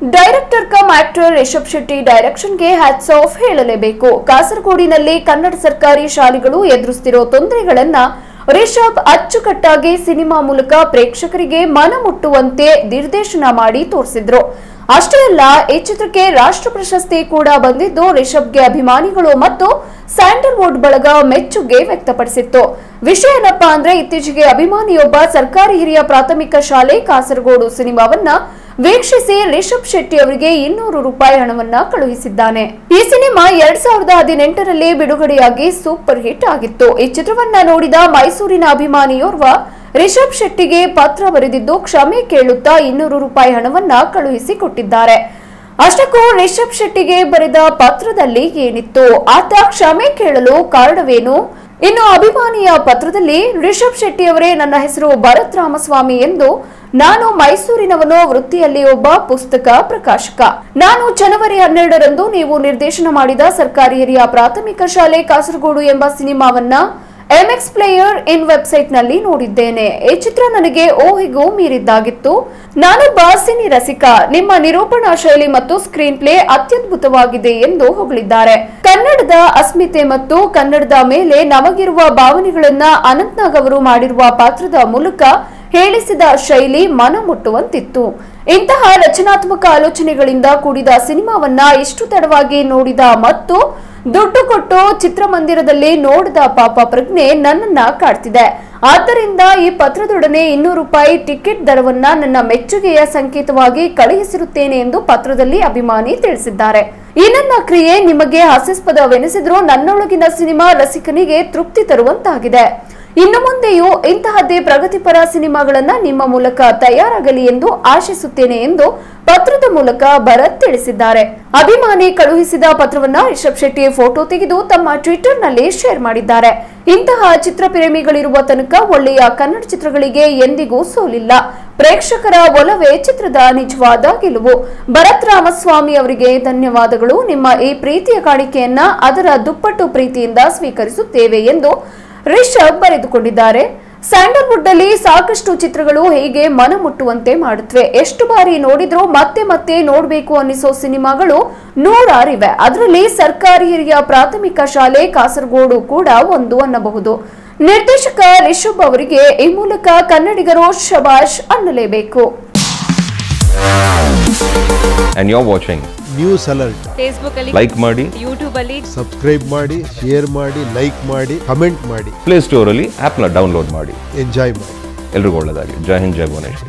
Director cum actor Rishab Shetty ಡೈರೆಕ್ಷನ್ಗೆ hats off ಹೇಳಲೇಬೇಕು. ಕಾಸರಗೋಡಿನಲ್ಲಿ ಕನ್ನಡ ಸರ್ಕಾರಿ ಶಾಲೆಗಳು ಎದುರಿಸುತ್ತಿರುವ ತೊಂದರೆಗಳನ್ನ ರಿಷಬ್ ಅಚ್ಚುಕಟ್ಟಾಗಿ ಸಿನಿಮಾ ಮೂಲಕ ಪ್ರೇಕ್ಷಕರಿಗೆ ಮನ ಮುಟ್ಟುವಂತೆ ನಿರ್ದೇಶನ ಮಾಡಿ ತೋರಿಸಿದ್ರು. ಅಷ್ಟೇ ಅಲ್ಲ, ಈ ಚಿತ್ರಕ್ಕೆ ರಾಷ್ಟ್ರ ಪ್ರಶಸ್ತಿ ಕೂಡ ಬಂದಿದ್ದು ರಿಷಬ್ಗೆ ಅಭಿಮಾನಿಗಳು ಮತ್ತು ಸ್ಯಾಂಡಲ್ವುಡ್ ಬಳಗ ಮೆಚ್ಚುಗೆ ವ್ಯಕ್ತಪಡಿಸಿತ್ತು. ವಿಷಯ ಏನಪ್ಪಾ ಅಂದ್ರೆ ಇತ್ತೀಚೆಗೆ ಅಭಿಮಾನಿಯೊಬ್ಬ ಸರ್ಕಾರಿ ಹಿರಿಯ ಪ್ರಾಥಮಿಕ ಶಾಲೆ ಕಾಸರಗೋಡು ಸಿನಿಮಾವನ್ನ ವೀಕ್ಷಿಸಿ ರಿಷಬ್ ಶೆಟ್ಟಿ ಅವರಿಗೆ ಇನ್ನೂರು ರೂಪಾಯಿ ಹಣವನ್ನ ಕಳುಹಿಸಿದ್ದಾನೆ. ಈ ಸಿನಿಮಾ ಎರಡ್ ಸಾವಿರದ ಹದಿನೆಂಟರಲ್ಲಿ ಬಿಡುಗಡೆಯಾಗಿ ಸೂಪರ್ ಹಿಟ್ ಆಗಿತ್ತು. ಈ ಚಿತ್ರವನ್ನ ನೋಡಿದ ಮೈಸೂರಿನ ಅಭಿಮಾನಿಯೋರ್ವ ರಿಷಬ್ ಶೆಟ್ಟಿಗೆ ಪತ್ರ ಬರೆದಿದ್ದು ಕ್ಷಮೆ ಕೇಳುತ್ತಾ ಇನ್ನೂರು ರೂಪಾಯಿ ಹಣವನ್ನ ಕಳುಹಿಸಿ ಕೊಟ್ಟಿದ್ದಾರೆ. ಅಷ್ಟಕ್ಕೂ ರಿಷಬ್ ಶೆಟ್ಟಿಗೆ ಬರೆದ ಪತ್ರದಲ್ಲಿ ಏನಿತ್ತು? ಆತ ಕ್ಷಮೆ ಕೇಳಲು ಕಾರಣವೇನು? ಇನ್ನು ಅಭಿಮಾನಿಯ ಪತ್ರದಲ್ಲಿ ರಿಷಬ್ ಶೆಟ್ಟಿ ಅವರೇ ನನ್ನ ಹೆಸರು ಭರತ್ ರಾಮಸ್ವಾಮಿ ಎಂದು ನಾನು ಮೈಸೂರಿನವನು, ವೃತ್ತಿಯಲ್ಲಿ ಒಬ್ಬ ಪುಸ್ತಕ ಪ್ರಕಾಶಕ. ನಾನು ಜನವರಿ ಹನ್ನೆರಡರಂದು ನೀವು ನಿರ್ದೇಶನ ಮಾಡಿದ ಸರ್ಕಾರಿ ಹಿರಿಯ ಪ್ರಾಥಮಿಕ ಶಾಲೆ ಕಾಸರಗೋಡು ಎಂಬ ಸಿನಿಮಾವನ್ನ ಎಂಎಕ್ಸ್ ಪ್ಲೇಯರ್ ಇನ್ ವೆಬ್ಸೈಟ್ನಲ್ಲಿ ನೋಡಿದ್ದೇನೆ. ಈ ಚಿತ್ರ ನನಗೆ ಓಹಿಗೂ ಮೀರಿದ್ದಾಗಿತ್ತು. ನಾನೊಬ್ಬ ಸಿನಿ ರಸಿಕ. ನಿಮ್ಮ ನಿರೂಪಣಾ ಶೈಲಿ ಮತ್ತು ಸ್ಕ್ರೀನ್ ಪ್ಲೇ ಅತ್ಯದ್ಭುತವಾಗಿದೆ ಎಂದು ಹೊಗಳಿದ್ದಾರೆ. ಕನ್ನಡದ ಅಸ್ಮಿತೆ ಮತ್ತು ಕನ್ನಡದ ಮೇಲೆ ನಮಗಿರುವ ಭಾವನೆಗಳನ್ನ ಅನಂತ್ನಾಗ್ ಅವರು ಮಾಡಿರುವ ಪಾತ್ರದ ಮೂಲಕ ಹೇಳಿಸಿದ ಶೈಲಿ ಮನ ಮುಟ್ಟುವಂತಿತ್ತು ಇಂತಹ ರಚನಾತ್ಮಕ ಆಲೋಚನೆಗಳಿಂದ ಕೂಡಿದ ಸಿನಿಮಾವನ್ನ ಇಷ್ಟು ತಡವಾಗಿ ನೋಡಿದ ಮತ್ತು ದುಡ್ಡು ಕೊಟ್ಟು ಚಿತ್ರಮಂದಿರದಲ್ಲಿ ನೋಡಿದ ಪಾಪ ಪ್ರಜ್ಞೆ ನನ್ನನ್ನ ಕಾಡ್ತಿದೆ. ಆದ್ದರಿಂದ ಈ ಪತ್ರದೊಡನೆ ಇನ್ನೂರು ರೂಪಾಯಿ ಟಿಕೆಟ್ ದರವನ್ನ ನನ್ನ ಮೆಚ್ಚುಗೆಯ ಸಂಕೇತವಾಗಿ ಕಳುಹಿಸಿರುತ್ತೇನೆ ಎಂದು ಪತ್ರದಲ್ಲಿ ಅಭಿಮಾನಿ ತಿಳಿಸಿದ್ದಾರೆ. ಈ ನನ್ನ ಕ್ರಿಯೆ ನಿಮಗೆ ಹಾಸ್ಯಾಸ್ಪದವೆನಿಸಿದ್ರೂ ನನ್ನೊಳಗಿನ ಸಿನಿಮಾ ರಸಿಕನಿಗೆ ತೃಪ್ತಿ ತರುವಂತಾಗಿದೆ. ಇನ್ನು ಮುಂದೆಯೂ ಇಂತಹದ್ದೇ ಪ್ರಗತಿಪರ ಸಿನಿಮಾಗಳನ್ನ ನಿಮ್ಮ ಮೂಲಕ ತಯಾರಾಗಲಿ ಎಂದು ಆಶಿಸುತ್ತೇನೆ ಎಂದು ಪತ್ರದ ಮೂಲಕ ಭರತ್ ತಿಳಿಸಿದ್ದಾರೆ. ಅಭಿಮಾನಿ ಕಳುಹಿಸಿದ ಪತ್ರವನ್ನ ರಿಷಬ್ ಶೆಟ್ಟಿ ಫೋಟೋ ತೆಗೆದು ತಮ್ಮ ಟ್ವಿಟರ್ನಲ್ಲಿ ಶೇರ್ ಮಾಡಿದ್ದಾರೆ. ಇಂತಹ ಚಿತ್ರಪ್ರೇಮಿಗಳಿರುವ ತನಕ ಒಳ್ಳೆಯ ಕನ್ನಡ ಚಿತ್ರಗಳಿಗೆ ಎಂದಿಗೂ ಸೋಲಿಲ್ಲ. ಪ್ರೇಕ್ಷಕರ ಒಲವೇ ಚಿತ್ರದ ನಿಜವಾದ ಗೆಲುವು. ಭರತ್ ರಾಮಸ್ವಾಮಿ ಅವರಿಗೆ ಧನ್ಯವಾದಗಳು. ನಿಮ್ಮ ಈ ಪ್ರೀತಿಯ ಕಾಣಿಕೆಯನ್ನ ಅದರ ದುಪ್ಪಟ್ಟು ಪ್ರೀತಿಯಿಂದ ಸ್ವೀಕರಿಸುತ್ತೇವೆ ಎಂದು ರಿಷಬ್ ಬರೆದುಕೊಂಡಿದ್ದಾರೆ. ಸ್ಯಾಂಡಲ್ವುಡ್ನಲ್ಲಿ ಸಾಕಷ್ಟು ಚಿತ್ರಗಳು ಹೇಗೆ ಮನ ಮುಟ್ಟುವಂತೆ ಮಾಡುತ್ತವೆ. ಎಷ್ಟು ಬಾರಿ ನೋಡಿದ್ರೂ ಮತ್ತೆ ಮತ್ತೆ ನೋಡಬೇಕು ಅನ್ನಿಸೋ ಸಿನಿಮಾಗಳು ನೂರಾರಿವೆ. ಅದರಲ್ಲಿ ಸರ್ಕಾರಿ ಹಿರಿಯ ಪ್ರಾಥಮಿಕ ಶಾಲೆ ಕಾಸರಗೋಡು ಕೂಡ ಒಂದು ಅನ್ನಬಹುದು. ನಿರ್ದೇಶಕ ರಿಷಬ್ ಅವರಿಗೆ ಈ ಮೂಲಕ ಕನ್ನಡಿಗರು ಶಬಾಷ್ ಅನ್ನಲೇಬೇಕು. News alert. ಫೇಸ್ಬುಕ್ ಅಲ್ಲಿ ಲೈಕ್ ಮಾಡಿ. ಯೂಟ್ಯೂಬ್ ಅಲ್ಲಿ. ಸಬ್ಸ್ಕ್ರೈಬ್ ಮಾಡಿ ಶೇರ್ ಮಾಡಿ ಲೈಕ್ ಮಾಡಿ ಕಮೆಂಟ್ ಮಾಡಿ. ಪ್ಲೇ ಆಪ್ನ ಡೌನ್ಲೋಡ್ ಮಾಡಿ. ಎಂಜಾಯ್ ಮಾಡಿ. ಎಲ್ರಿಗೂ ಒಳ್ಳೆದಾಗಿ ಜೈ ಹಿಂದ್ ಜೈ ಭುವನೇಶ್ವರಿ.